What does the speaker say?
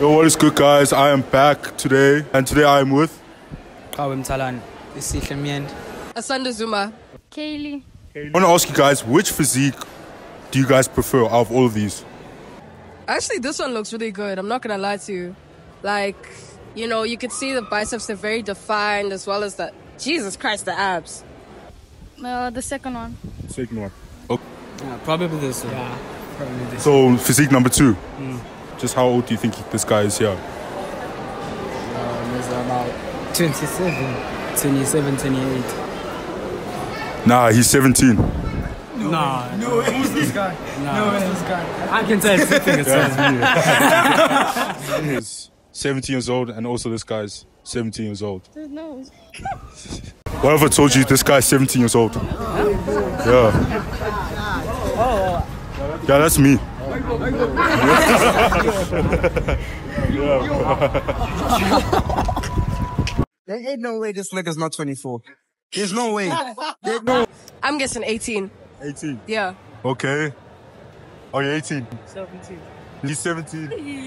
Yo, what is good, guys? I am back today, and today I am with. Kawim Talan. Isihle Myende. Asanda Zuma. Kaylee. I want to ask you guys, which physique do you guys prefer out of all of these? Actually, this one looks really good. I'm not gonna lie to you. Like, you know, you could see the biceps, they're very defined, as well as the. Jesus Christ, the abs. Uh, the second one. Second one. Okay. Yeah, probably this one. Yeah, probably this So, physique number two. Just how old do you think this guy is here? one. He's about 27, 27, 28. Nah, he's 17. Nah. No, who's this guy? Nah. No, who's this guy? I can tell it's something it says me. He's 17 years old, and also this guy's 17 years old. No. What if I told you this guy's 17 years old? Yeah. Oh. Yeah, that's me. There ain't no way this nigga's not 24. There's no way. There's no I'm guessing 18. 18. Yeah. Okay. Oh, you're 18. 17. He's 17.